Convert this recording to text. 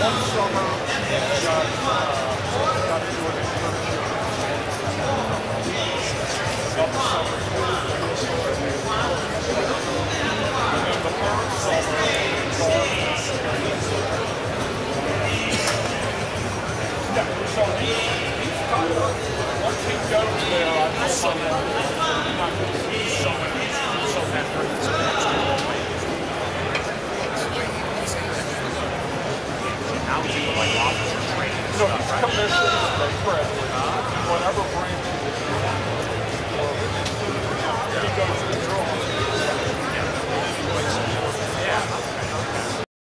got, uh, got to an internship. Summer. Summer, so he, he's kind of, once he goes there, I told training and No,